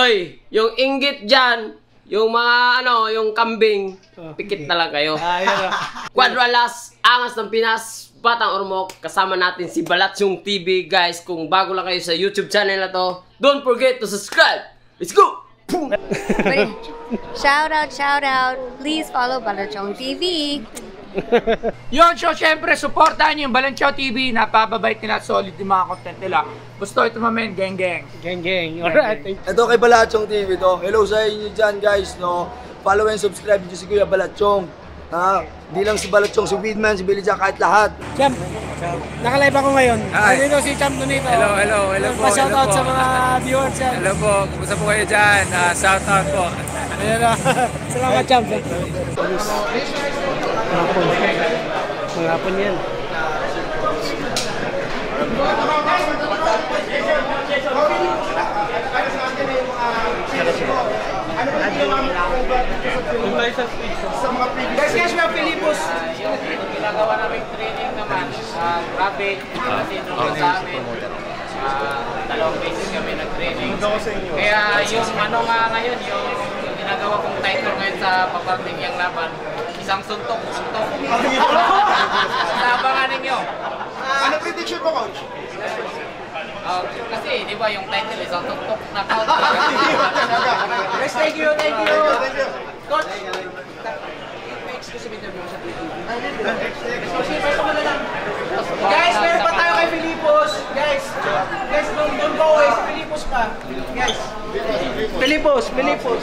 Oy, yung inggit dyan, yung mga ano, yung kambing, pikit na lang kayo. Ah, yun ah. Quadralas, angas ng Pinas, Batang Ormoc, kasama natin si Balatsyong TV. Guys, kung bago lang kayo sa YouTube channel na to, don't forget to subscribe. Let's go! Boom! shout out, shout out. Please follow Balerchong TV. Yun, so syempre, supportahan niyo yung Balanchaw TV. Napababait nila, solid yung mga content nila. Gusto ito mamen, geng geng. Geng geng. Alright. Ito kay Balachong TV to. Hello sa inyo dyan guys, no. Follow and subscribe nyo si Kuya Balachong. Ha? Hindi lang si Balachong, si Weedman, si Billy Jack, kahit lahat. Champ, nakalive ako ngayon. Hi. Nandito si Champ Donito. Hello, hello, hello po, Pa-shout hello out po. sa mga viewers yan. Hello po, kumusta po kayo dyan? Ah, shout out po. Ayan na. Salamat Champ. Hapon. Hapon yan. Guys, guys, mga Pilipos. yung ginagawa namin training naman, traffic, kasi nung sa amin, ah, dalawang beses kami nag-training. Kaya yung ano nga ngayon, yung ginagawa kong title ngayon sa paparting yung laban, isang suntok, suntok. Sabangan ninyo. Ano prediction mo, Coach? Ah, kasi, di ba, yung title isang suntok knockout. Guys, thank you, thank you. Coach. Guys, meron pa tayo kay Filipos. Guys, guys, don't, don't go away. Si Filipos pa. Guys. Filipos, Filipos.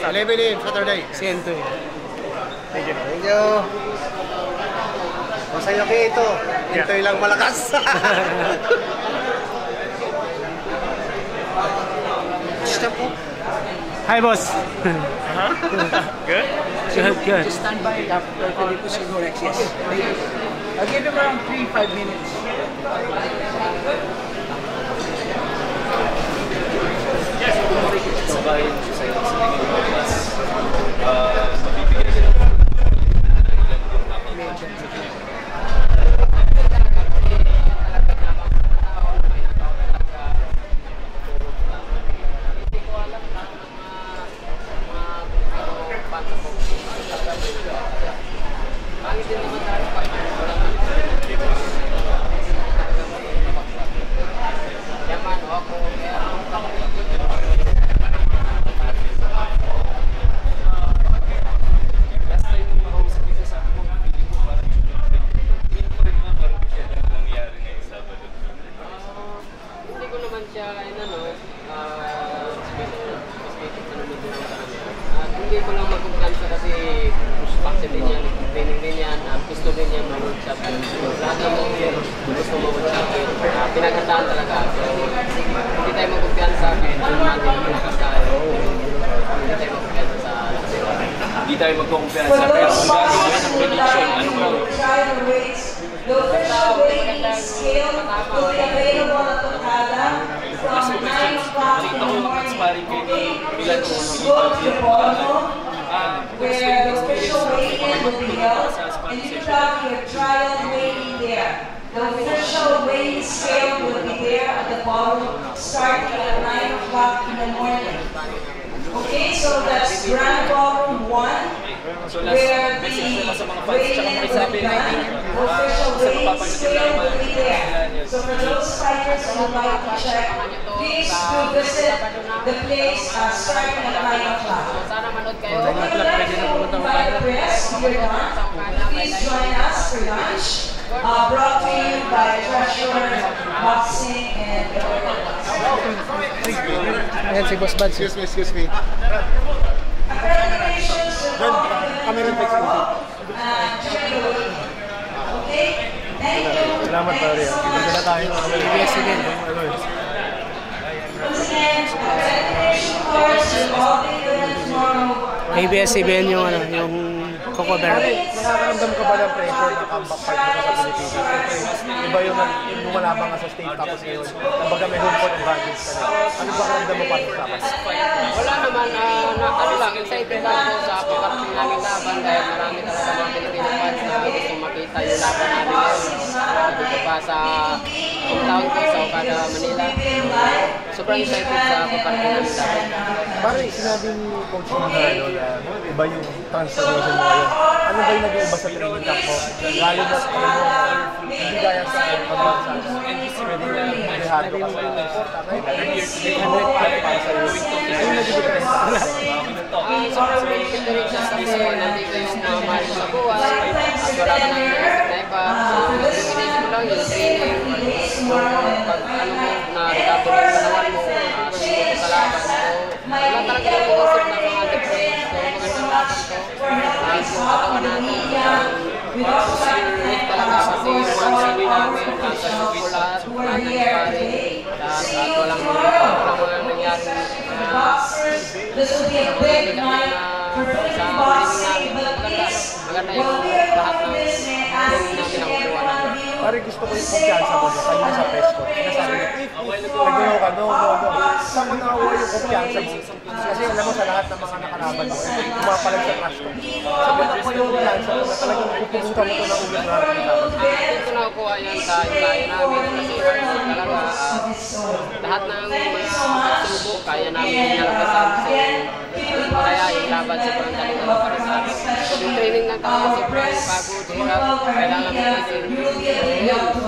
Saturday. Siento eh. Thank you. Masaya kayo ito. Hintoy lang malakas. Hi boss. Good? Good, good. Just stand by after Filipos and Gorex, yes. I'll give him around 3-5 minutes. Hindi 1. where the weighing will be done, official weighing scale will be there. So for those fighters who would like to check, please do visit the place uh, starting at 9 o'clock. Sana manood kayo. Okay, we'd like to invite press here on. Please join us for lunch. Uh, brought to you by Treasure Boxing and Ayan si Boss Buds. excuse me, excuse me. accreditations to all in the tomorrow. Uh, Okay, thank you. Salamat pare. Kita na tayo. ABS-CBN. ABS-CBN yung ano, yung cocoa bear. Nakakaramdam ka ba ng pressure na comeback fight mo sa Pilipinas? Siyempre, iba yung, yung lumalabang ka sa state tapos ngayon. Kumbaga may home court advantage ka na. Ano ba karamdam mo pa sa tapas? Wala naman, ah, na, ano lang, excited lang ako sa pagkarating namin laban dahil marami talaga mga Pilipino fans na gustong makita yung laban namin ngayon. Dito pa sa hometown ko sa Okada, Manila. Sobrang excited sa pagkarating namin laban. Parang sinabi ni Coach Manalo na iba yung transformation mo ngayon. Ano ba yung naging iba sa training camp mo? Lalo na sa ano, hindi gaya sa pagkakasal sa pwede na rehado ka sa court. Ano yung para sa iyo? Ano yung benefit na rin siya kasi nandito yung mga mahal sa buhay at ka nang naisip na iba. So, yung inisip mo lang yung training, yung pag ano mo, na recover yung katawan mo, uh, sumunod sa laban. So, wala talaga nang inisip na mga difference. So, magandang laban to. At yung katawan natin, yung week talaga kasi yung mga training namin, nasa suko lahat, lahat ng pare. At, at walang, walang mga nangyari This will be a quick night for boss capabilities. Maganda yung lahat ng Parang gusto ko yung kumpiyansa mo na kanina sa press con. Sinasabi mo, if, if, nagano ka, no, no, no. Mo nakuha yung kumpiyansa mo? Kasi alam mo sa lahat ng mga nakalaban mo, pumapalag sa trash talk. Saan mo nakuha yung kumpiyansa mo na talagang pupunta mo ito ng ulit na Ah, dito nakukuha yan sa ensayo namin kasi talaga ah, lahat ng mga pagsubok kaya namin nilalabasan. So, kaya yung laban na lang para sa amin. Yung training lang talaga sobrang pagod, hirap, kailangan mo kasi yun,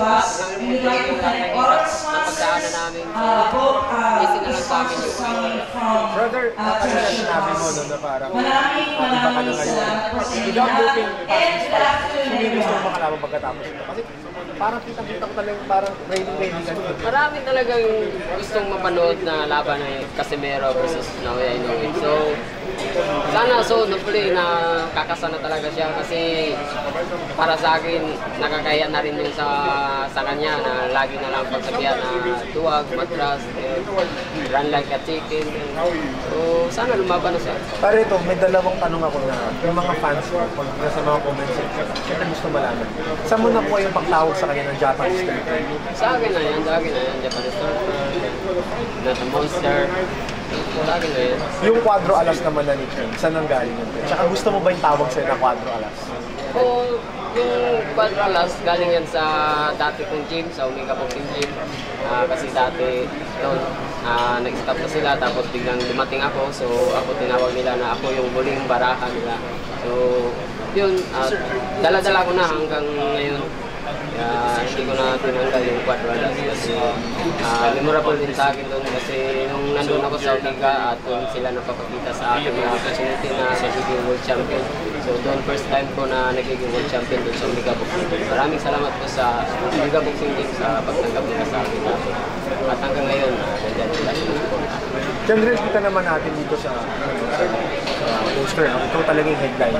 lahat ng training lahat ng pagdaanan namin. So, easy na lang sa amin yung sinabi mo na uh, iba ka na ngayon. Without looking past this mo pagkatapos ito? Kasi parang kita-kita ko talagang parang ready-ready ka dito. Marami talagang gustong mapanood na laban ng Casemiro versus Naoya Inoue. So, sana so hopefully na kakasana talaga siya kasi para sa akin nakakaya na rin yun sa sa kanya na lagi na lang pagsabihan na duwag, matras, eh, run like a chicken. So, sana lumaban na siya. Pero ito, may dalawang tanong ako na yung mga fans ko, pag nasa mga comment section, syempre gusto malaman. Saan mo nakuha yung pagtawag sa kanya ng Japanese territory? Sa akin na yan, sa akin na yan, Japanese Surfer, Not a Monster. Yan. Yung Quadro Alas naman na ni Chen, saan ang galing yun? Tsaka gusto mo ba yung tawag sa'yo na Quadro Alas? O, yung Quadralas, galing yan sa dati kong gym, sa Omega Boxing Gym. Ah, kasi dati doon, ah, nag-stop na sila, tapos biglang dumating ako. So, ako tinawag nila na ako yung huling baraha nila. So, yun, ah, dala-dala ko na hanggang ngayon. Kaya hindi ko na tinanggal yung Quadralas kasi ah, memorable din sa akin doon kasi nung nandun ako sa Omega at doon sila napapakita sa akin na opportunity na magiging world champion. So doon first time ko na nagiging world champion doon sa Omega Boxing Gym. Maraming salamat po sa Omega Boxing Gym sa pagtanggap nila sa akin. At hanggang ngayon, nandiyan sila. General, kita naman natin dito sa, sa poster, no? ikaw talaga yung headline.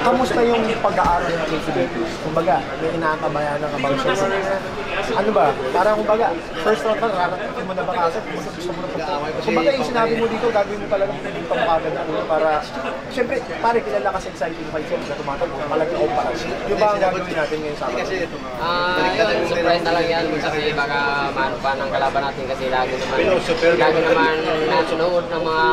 Kamusta yung pag-aaral ng KCBTs? Kumbaga, may inaakabayan ng about siya. Ano ba? Parang kumbaga, first round pa, rarating mo na ba kasi? Kung gusto mo na pag Kumbaga, yung sinabi mo dito, gagawin mo talaga pinagin pa makagad na ulo para, siyempre, pare, kilala kasi exciting fight sa'yo na tumatakbo, malaki o para. Yung ba ang gagawin natin ngayon sa akin? Ah, yun, surprise na lang yan kasi baka maano pa ng kalaban natin kasi lagi naman lagi naman nanonood ng mga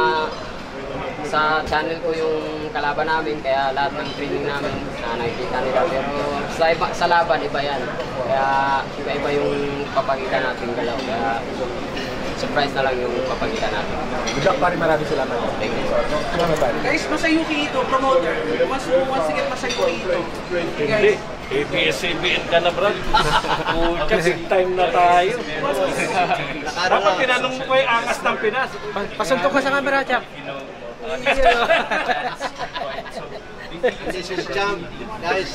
sa channel ko yung kalaban namin kaya lahat ng training namin na nakikita nila pero sa, iba, sa laban iba yan kaya iba-iba yung papakita natin galaw kaya surprise na lang yung papakita natin Good luck, pare, maraming salamat. thank you. Guys, Masayuki ito, promoter. Once, once again, Masayuki ito. Hindi. ABS-CBN ka na, bro. Pucha, big time na tayo. Dapat tinanong mo pa yung angas ng Pinas. Pasuntok ka sa camera, Chap. This is Jam, guys.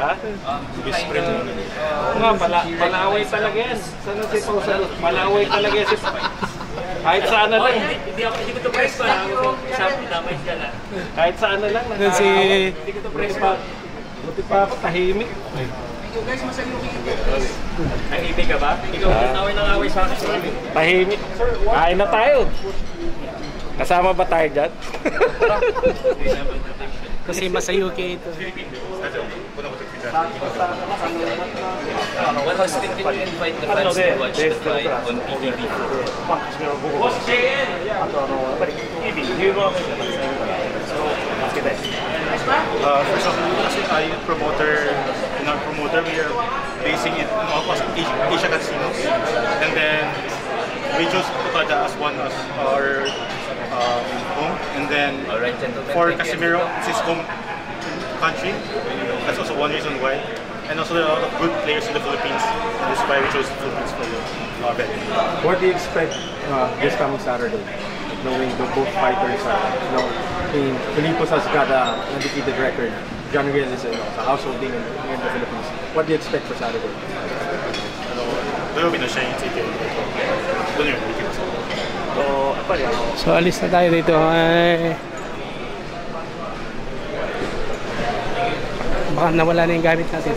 Ha? Friend mo. Oo nga, pala, palaway talaga yan. Sana si Pau Salud? Palaway talaga yan si Kahit saan na lang. Hindi ako, hindi ko to press. Ako sabi na may dala. Kahit saan na lang. Doon si... Hindi ko to press pa. Buti pa tahimik. Nag-ibig ka ba? Ikaw, away ng away sa akin. Tahimik. Kain na tayo. Kasama ba tayo dyan? Kasi Masayuki ito. What was the thing you invite the fans to watch the fight on PTV? Uh, first of all, kasi tayo promoter, in our promoter, we are basing it in all Asia, Asia casinos. And then we chose Okada as one as our um, home. And then for Casimiro, it's his home country. That's also one reason why. And also there are a lot of good players in the Philippines. And this is why we chose the Philippines for the uh. What do you expect uh, this coming Saturday? Knowing the both fighters are, you know, in Filipos has got a undefeated record. John Riel is a, a household name in, in the Philippines. What do you expect for Saturday? There will be no shining ticket. Don't? So alis na tayo dito. Ay, baka nawala na yung gamit natin.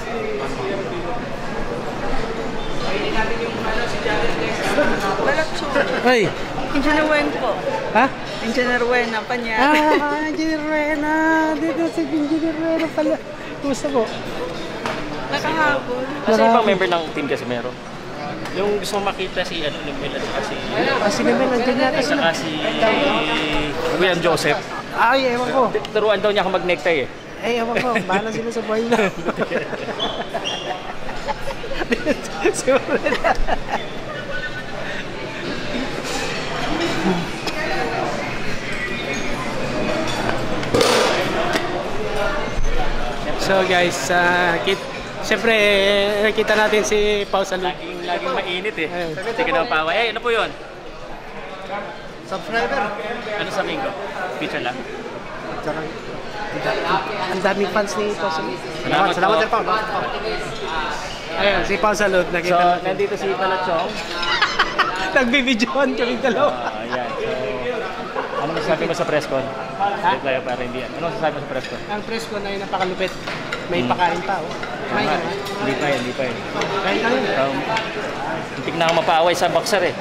Ay! Engineer Wen po. Ha? Engineer Wen, apa niya? Ah, Engineer Rena! Dito si Engineer Rena pala. Kumusta po? Nakahabol. Kasi ibang member ng team kasi meron. Yung gusto makita si ano, Lumel at saka si... Ah, si Lemel, nandiyan yata At saka si... Kuya Joseph. Ay, ewan ko. Turuan daw niya ako mag-necktie eh. Eh, ewan ko. Bahala sila sa buhay na. So guys, uh, kit Siyempre, eh, nakita natin si Pau Salud. Laging, laging mainit eh. Sige na pawa. Eh, ano po yun? Subscriber. Ano sa Mingo? Picture lang. Ang daming fans ni Pau Salud. Salamat, Salamat, po. Sir. Ayun, si Pau Salud. So, Nakita natin. nandito si Palachong. Nagbibidyohan kami dalawa. Ah, ayan. So, ano masasabi mo sa press con? Reply para hindi yan. Ano masasabi mo sa press con? Ang press ko na yun napakalupit. May pakain pa, oh. May? Hindi pa yun, hindi pa yun. Kain ka yun. Um, Hintik na ako mapaaway sa boxer eh.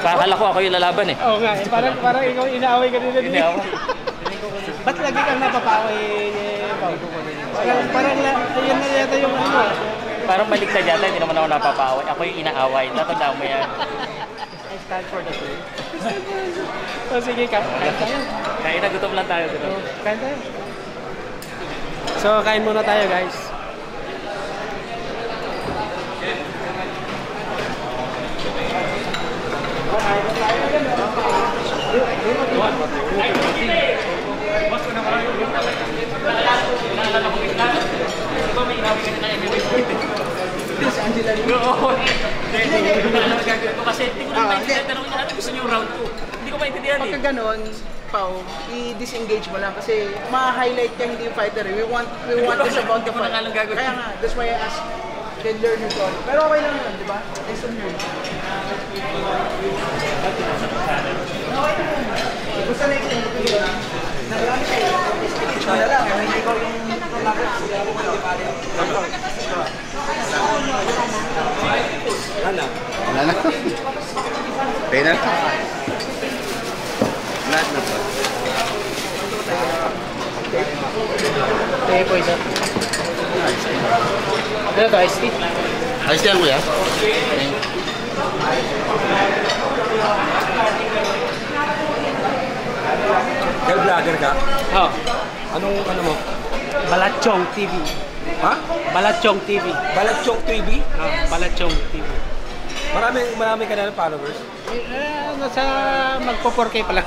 Pakakala ko ako yung lalaban eh. Oo nga, eh, parang, parang ikaw inaaway ka nila ako. Ba't lagi kang napapaway, eh, Pao? Parang, parang, la- yun na yata yung ano. Parang baliktad yata, hindi naman ako napapaaway. Ako yung inaaway. Tatandaan mo yan. I stand for the truth. so, sige, ka- kain tayo. Kaya nagutom lang tayo. Kain tayo. So, kain muna tayo, guys. Kasi hindi ko na maintindihan. Tanong niya, ano gusto niyo yung round 2? Hindi ko maintindihan eh. Pagka ganon, Pao, i-disengage mo lang kasi ma-highlight ka hindi yung fighter. eh. We want we want this about the ko na fight. lang. Kaya nga, that's why I asked can learn it all. Pero okay lang yun, di ba? Lesson learned. Basta next time, Naglami kayo, disengage mo na lang. Hindi ko yung Wala na. Pwede na. Lahat na po. Tayo po isa. Ano to, iced tea? Ayos yan, kuya. Girl vlogger ka? Oh, Anong ano mo? Balachong TV. Ha? Balachong TV. Balatchok TV? Oh, Balachong TV. Marami, marami ka na ng followers. Eh, nasa magpo 4K pa lang.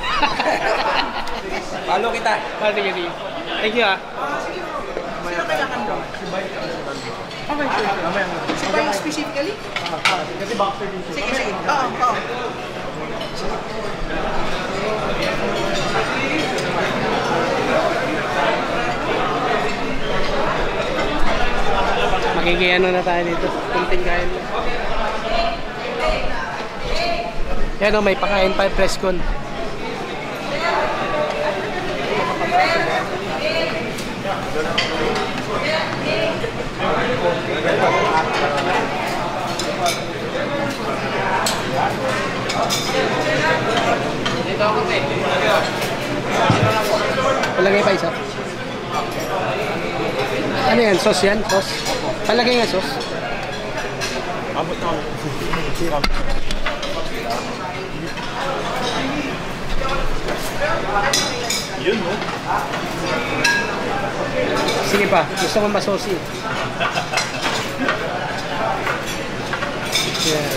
Follow kita. Ah, sige, sige. Thank you, ah. Sino kailangan mo? Okay, sure. Si Bay specifically? Kasi boxer din Sige, sige. Oo, oo. Magiging ano na tayo dito. Kunting kain. Yan o, may pakain pa yung press con. Palagay pa isa. Ano yan? Sauce yan? Sauce? Palagay nga sauce? Abot na ako. Yun, no? Sige pa, gusto ko masosi. Yeah.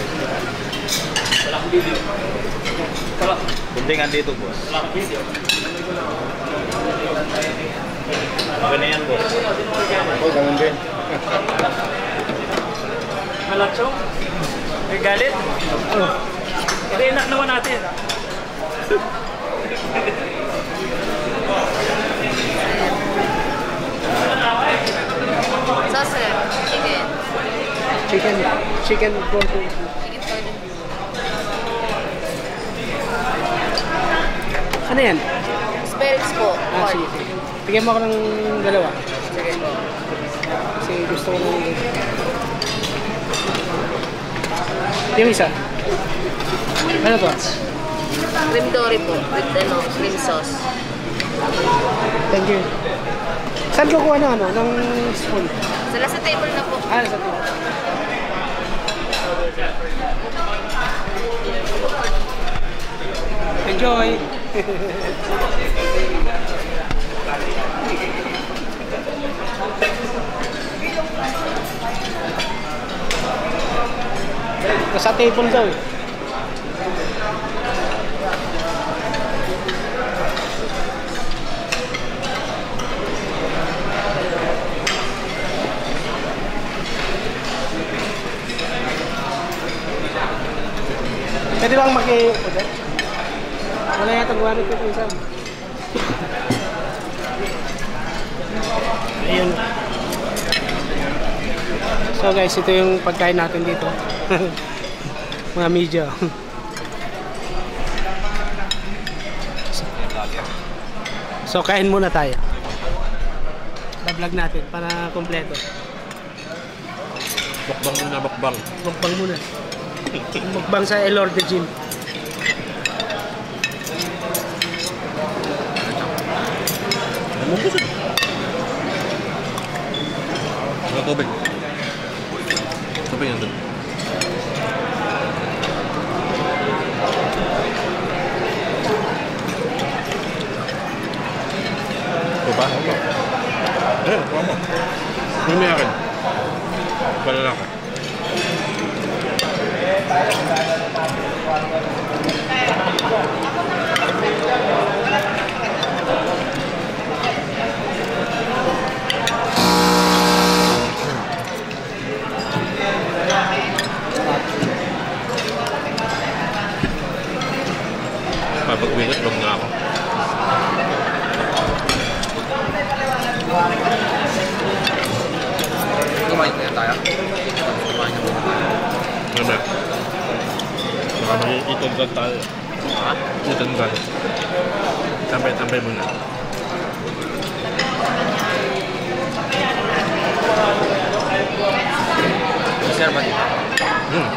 Bundingan dito, boss. Okay na yan, boss. Oh, ganun din. Malatso? May galit? Oh. Hindi, enak naman natin. Chicken. Chicken, bleu. Ano yan? Spirits po. Ah, sige, sige. Bigyan mo ako ng dalawa. Sige po. Kasi gusto ko ng... Yung isa. Ano to? Cream dory po. With ano, cream sauce. Thank you. Saan ko kuha ng ano? Ng spoon? Sa table na po. Ah, sa to. Enjoy! Nasa table daw eh. Pwede bang maki... Wala yata gawa nito ito isang. Ayun. So guys, ito yung pagkain natin dito. Mga media. so kain muna tayo. Bablog natin para kompleto. Bakbang muna, bakbang. Mukbang muna. Mukbang sa Elorde Gym. Ano tubig? Tubig yan. Ito ba? Eh, kuha mo. Ano may akin? Wala lang ako. Mapag-wingot, vlog na ako. Kumain kaya tayo? Kumain na muna. Ano ba? Baka may itunggal tayo. Ha? Itunggal. Tambay-tambay muna. Sir, ba dito? Hmm.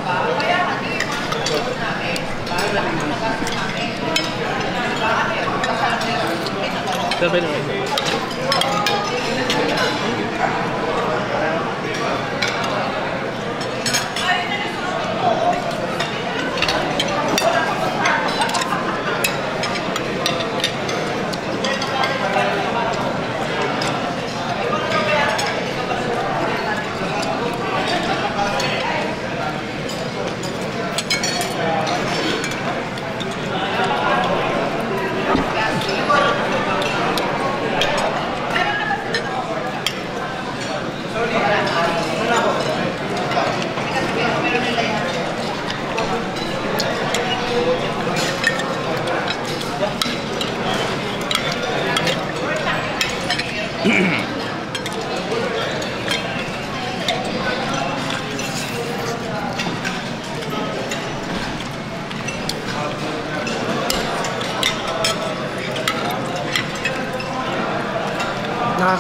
Sabay naman.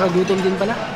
Nakakagutom din pala.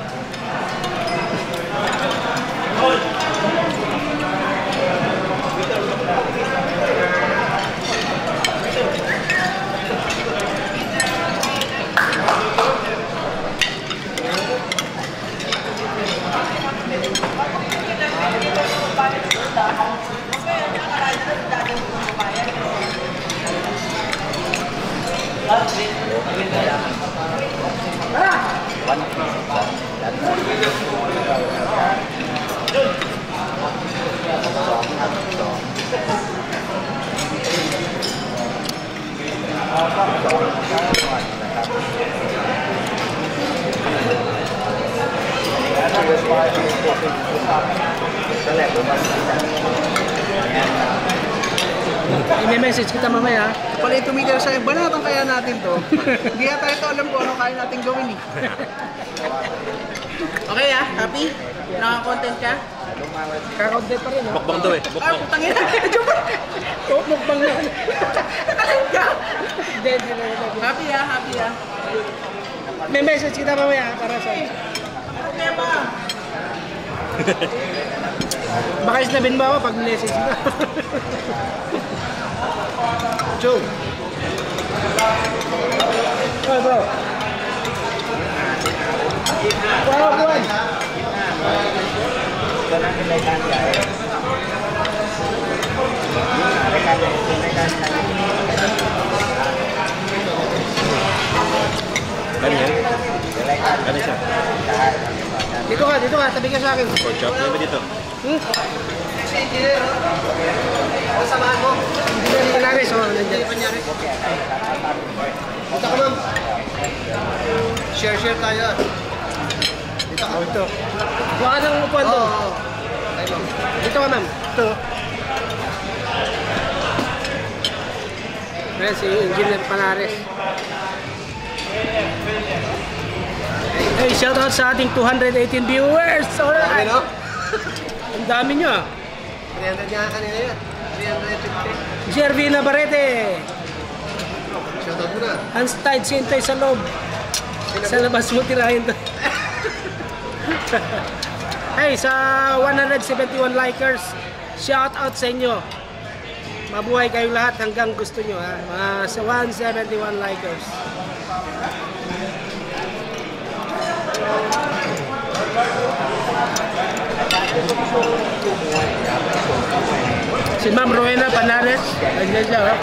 I-message kita mamaya. Pala yung tumigil sa'yo, banatan kaya natin to. Hindi yata ito alam ko ano kaya natin gawin eh. okay ah, happy? Naka-content ka? Kaka-content pa rin ah. Mukbang daw eh. Ah, putang ina. Oh, mukbang na. Alam ka. Happy ah, happy ah. May message kita mamaya para sa... Problema. Baka isnabin mo ako pag message ka. Joe. Oh, bro. Wow, buwan. Ganyan. Ganyan siya. Dito ka, dito ka, tabi ka sa akin. Pork chop. Ano ba dito? Hmm? Samahan mo. Engineer Panares, oh, nandiyan. Dito ka, ma'am. Share, share tayo. Dito ka. Ito. Buka ng upuan doon. Oo, Dito ka, ma'am. Ito. Ayan si Engineer Panares. Hey, shout out sa ating 218 viewers. Alright. Ano? Ang dami nyo ah. 300 nga kanina yan. 350. Jervina Barete. Shout out mo na. Hans Tide, sintay sa loob. Sa labas mo tirahin to. hey, sa 171 likers, shout out sa inyo. Mabuhay kayong lahat hanggang gusto nyo ha. Mga sa 171 likers. Si Ma'am Rowena Panares. Nandiyan siya, oh.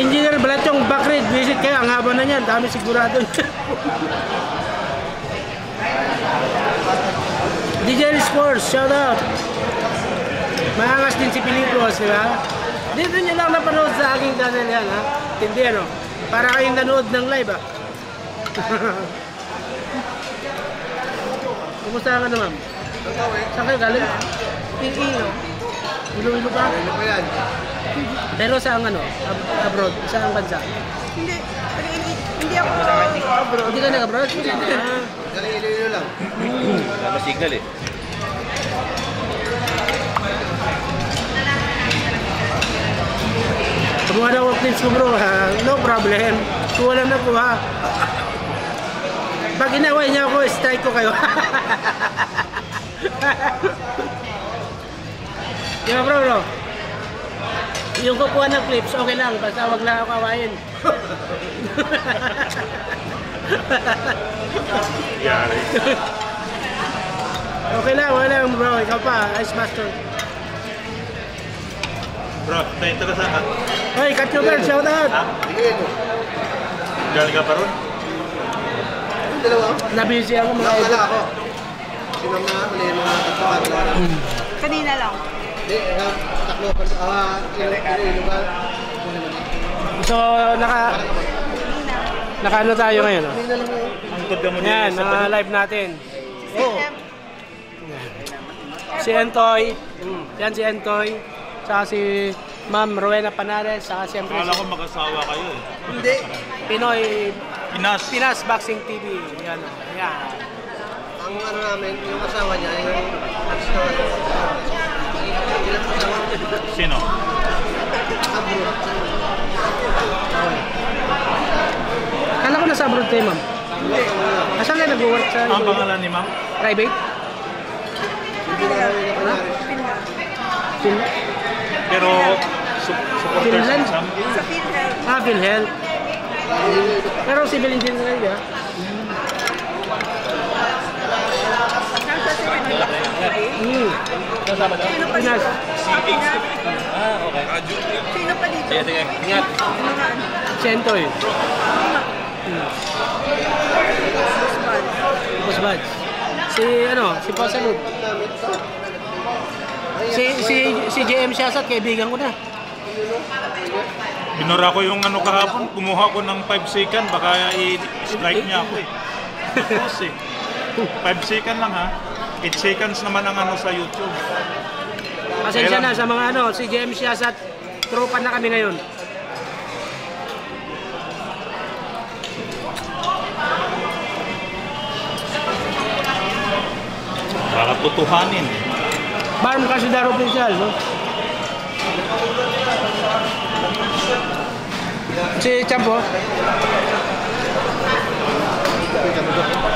Engineer Blatchong Bakrid, visit kayo. Ang haba na niyan. Dami sigurado. DJ Sports, shout out. Maangas din si Pilipos, di ba? Dito nyo lang napanood sa aking channel yan, ha? Hindi, ano? Para kayong nanood ng live, ah. Kumusta ka na, ma'am? Saan kayo galing? Iloilo. Iloilo pa? Iloilo pa yan. Pero saan ano? Ab- abroad? Saan bansa? Hindi. Hindi, hindi ako abroad. Hindi ka nag-abroad? Ah. Galing Iloilo lang. Wala ba signal eh. Kumuha na ako clips ko bro, ha? no problem. Kuha lang na kuha. Pag inaway niya ako, strike ko kayo. Di ba bro, bro? Yung kukuha ng clips, okay lang. Basta wag lang ako awayin. Yari. okay lang, wala lang bro. Ikaw pa, Ice Master. Bro, tayo taga saan ka? Hoy, Kat Nobel, shout out! Galing ka pa ron? Nabisi ako mga idol. ako. Si Ma'am na, mali yung mga tatlo Kanina lang. Hindi, taklo pa. Ah, Iloilo ba? So, naka... Naka ano tayo ngayon? Oh? Mo Yan, sa mga live natin. Oh. Si Entoy. Yan si Entoy. Saka si Ma'am Rowena Panares. Saka siyempre Akala ko si mag-asawa kayo eh. Hindi. Pinoy Pinas. Pinas Boxing TV. Yan. oh. Yan. Ang ano namin, yung asawa niya, yung Sino? Kala ko nasa abroad kayo, ma'am. Asan kayo nag-work sa Ang pangalan ni ma'am? private? Fin- Pero su- supporters Finland? sa Sa PhilHealth. Ah, PhilHealth. Pero civil engineer niya. Hmm. Pinas. Ah, okay. Sino pa dito? Sige, sige. Ingat. Sento eh. Boss Buds. Si ano, si Pasalud. Si si si JM Siasat kaibigan ko na. Binura ko yung ano kahapon, kumuha ko ng 5 second, baka i-strike niya ako eh. Tapos eh. 5 second lang ha. 8 seconds naman ang ano sa YouTube. Pasensya na sa mga ano, si JM Siasat. Tropa na kami ngayon. Para tutuhanin. Barm Kasidar Official, no? Si Champo.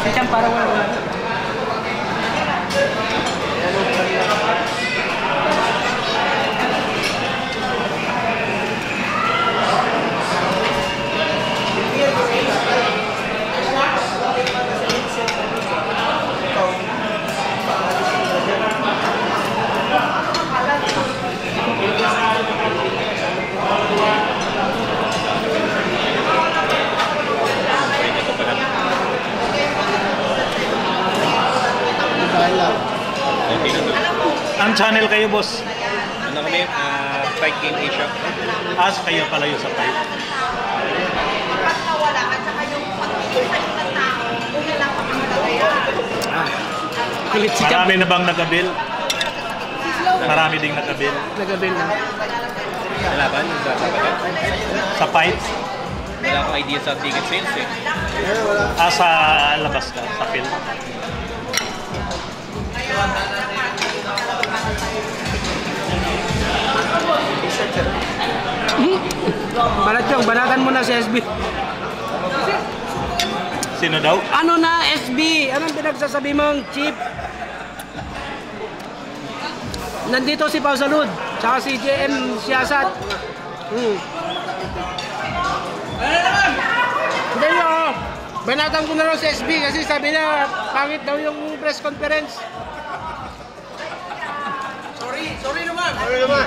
Si Champ para wala wala. Ang channel kayo, boss? Ano kami? Uh, Fight Game Asia. As kayo pala yung sa fight. Kapag nawala at saka yung pagpipil sa ibang tao, kung lang pagkakalagaya. Kulit si. Marami na bang nagabil? Marami ding nagabil. Nagabil na. Sa sabagat? Sa fight? Wala akong idea sa ticket sales eh. Ah, sa labas ka, sa film. Balat yung, balatan mo na si SB. Sino daw? Ano na SB? Anong pinagsasabi mong chief? Nandito si Pau Salud, tsaka si JM Siasat. Hmm. Hindi oh. Banatan ko na lang si SB kasi sabi niya pangit daw yung press conference. Sorry, sorry naman. Sorry naman.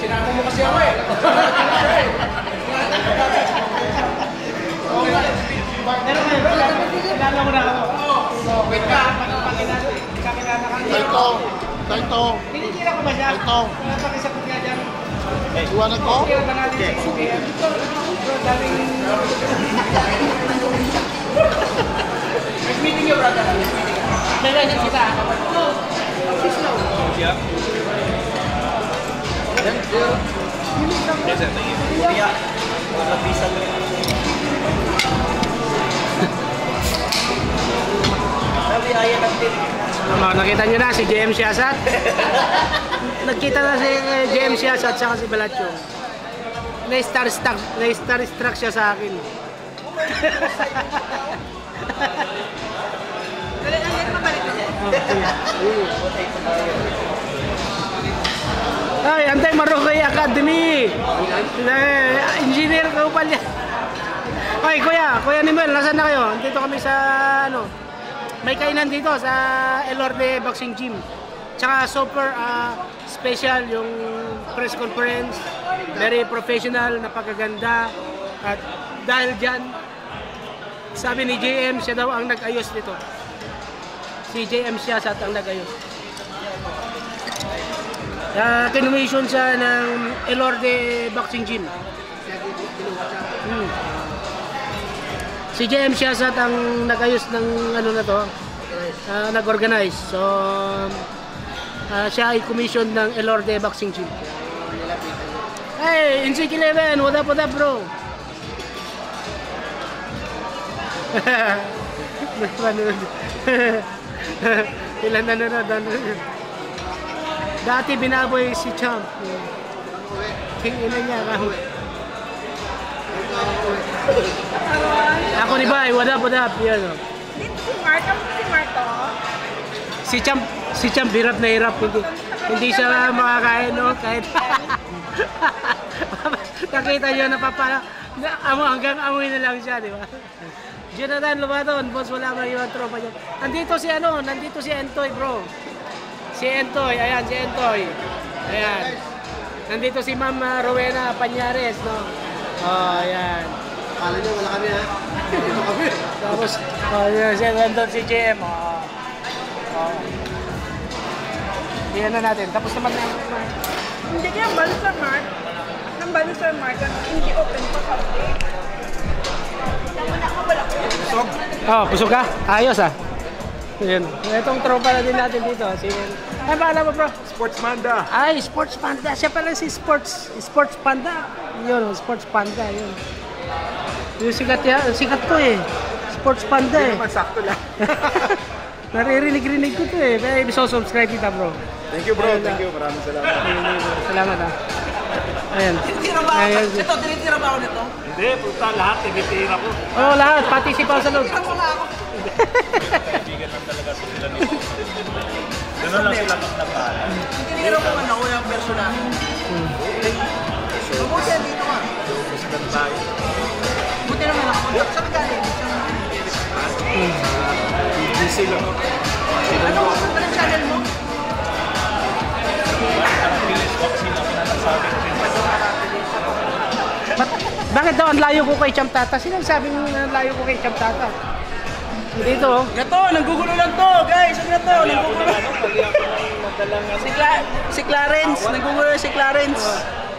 Sinama mo kasi ako eh. Kilala mo na ako. Wait ka, pagkakilala kakilala ka. Ito, ito, Pinitira ko ba siya? Ito. Iwanan ko. Kira ba natin sa SBM? Bro, daming... Next meeting yun, brother. Next meeting. Kailangan sila. Sis lang. Yeah. Yes, sir. Thank you. Yeah. Mga visa mo Sabi, ayan ang din. Tama, nakita niyo na si JM Siasat. Nagkita na si eh, JM Siasat saka si Balatchong. Na-star struck, na-star struck siya sa akin. Ay, Antay Marukay Academy. Engineer ka pala. Okay, kuya, kuya Nimel, nasaan na kayo? Dito kami sa ano, may kainan dito sa Elorde Boxing Gym. Tsaka super ah, special yung press conference. Very professional, napakaganda. At dahil dyan, sabi ni JM, siya daw ang nag-ayos nito. Si JM siya sa ang nag-ayos. Uh, kinumission siya ng Elorde Boxing Gym. Hmm. Si JM Siasat ang nag-ayos ng ano na to, ah, nag-organize. So, ah, siya ay commission ng Elorde Boxing Gym. Hey, Insik 11, what up, what up, bro? Nanonood. Ilan nanonood? nanonood. Dati binaboy si Champ. King ina niya. Ako ni Bay, what up, what up? Yan, oh. Si Mark, ang si Mark to. Si Champ, si Champ hirap na hirap. Hindi, hindi siya makakain, no? Kahit... Nakita niyo na papala. Na, amo, hanggang amoy na lang siya, di ba? Jonathan Lobaton, boss, wala mang ibang tropa niya. Nandito si ano, nandito si Entoy, bro. Si Entoy, ayan, si Entoy. Ayan. Nandito si Ma'am ah, Rowena Panyares, no? Oh, ayan. Akala niyo wala kami ha? Dito kami. Tapos, oh, siya nandun si JM. Oh. Oh. Iyan na natin. Tapos naman na. Hindi kaya ang balo sa Mark. Ang balo sa Mark, ang hindi open pa kasi. Ko. Oh, busog ka? Ayos ah. Ayan. Itong tropa na din natin dito. Si... Ay, paala mo bro? Sports Manda. Ay, Sports Panda. Siya pala si Sports Sports Panda. Yun, Sports Panda. Yun. Yung sikat ya, sikat to eh. Sports Panda eh. Naman sakto lang. Naririnig-rinig ko to eh. Kaya ibig subscribe kita bro. Thank you bro, thank you. Maraming salamat. Salamat ah. Ayan. Tinitira ba ako? Ayan. Ito, tinitira ba ako nito? Hindi, puta lahat, tinitira ko. Oh, lahat. Pati si Pao sa loob. Tinitira mo nga ako. Ganun lang sila magtapal. Tinitira mo nga ako yung personal. Mabuti yan dito ka. Buti naman ako. Saan galing? Ako. Ano ang ano channel mo? Bakit daw ang layo ko kay Champ Tata? Sino ang sabi mo na layo ko kay Champ Tata? Dito oh. Gato, nanggugulo lang to, guys. Ano to? Nanggugulo. Si, Cla- si Clarence, nanggugulo si Clarence.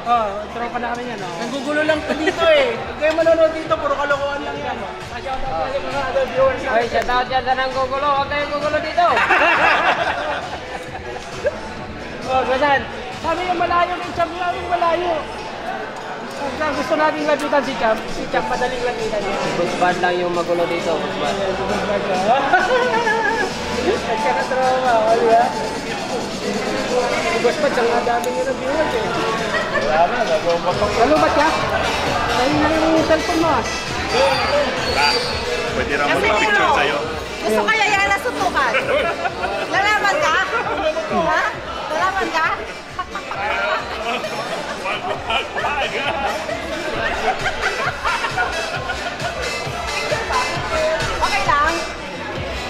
Oh, tropa na kami yan oh. Nanggugulo lang to dito eh. Huwag kayo manonood dito, puro kalokohan lang yan. Ay, shout out dyan sa nang gugulo. Huwag kayong gugulo dito. Oh, ganun. Sabi yung malayo kay Champ lang yung malayo. Pagka gusto nating lapitan si Champ, si Champ madaling lapitan niya. Busbad lang yung magulo dito. Busbad. Nagkakatrauma, o di ba? Pa, tsaka dami nyo na viewers eh. Wala na, nagumatok. Nalubat ka? Dahil na yung cellphone mo ah. Pwede raw mag-picture sa'yo. Gusto kaya yan na sutukan? Lalaman ka? Ha? Lalaman ka? okay lang?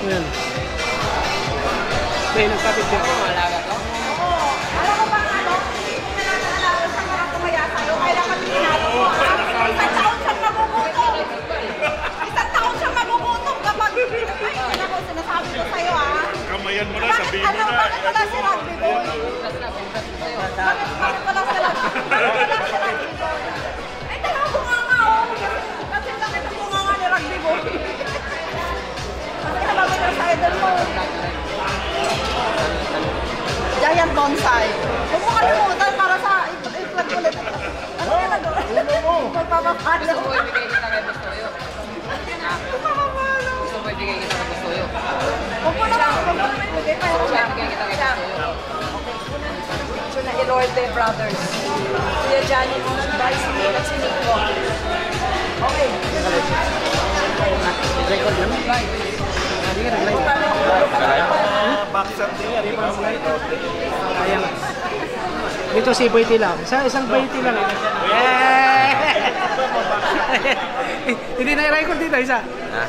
Ayan. May nagkapit siya. Malaga to. Kamayan mo na, sabihin mo na. bakit wala si Rugby Boy? Bakit, wala si Rugby si T lang. Isa, isang T lang. Eh! Hindi na i-record dito, isa. Ha?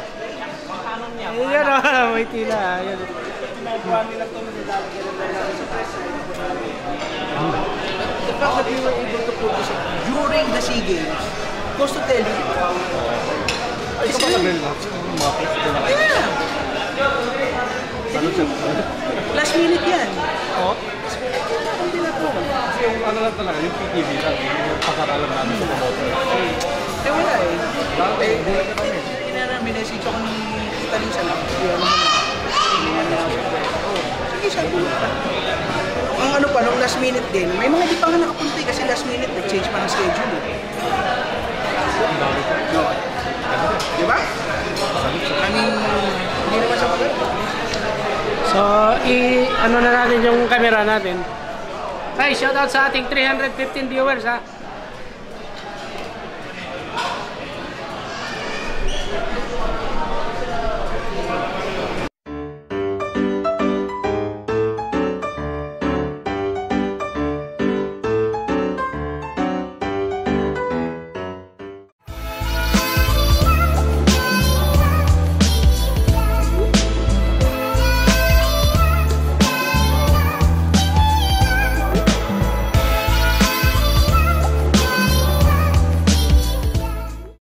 Ayan o, Boy T lang. Ayan. The fact that we were able to it during the SEA Games goes to tell you. Ikaw pa nag-reel mo? Mapit? Yeah! Last minute yan. Oo. Hindi na to. Kasi yung ano lang talaga, yung PTV lang, yung pakaralan namin sa promoter. Eh wala eh. Eh, eh, kinara, minessage ako ni Tita Lisa lang. Hindi ano. Oh, sige, sabi ko pa. Ang ano pa, nung last minute din, may mga di pa nga nakapunti kasi last minute, nag-change pa ng schedule eh. No. Di ba? I mean, hindi naman siya maganda. So, i ano na natin yung camera natin. Hey, shoutout sa ating 315 viewers ha.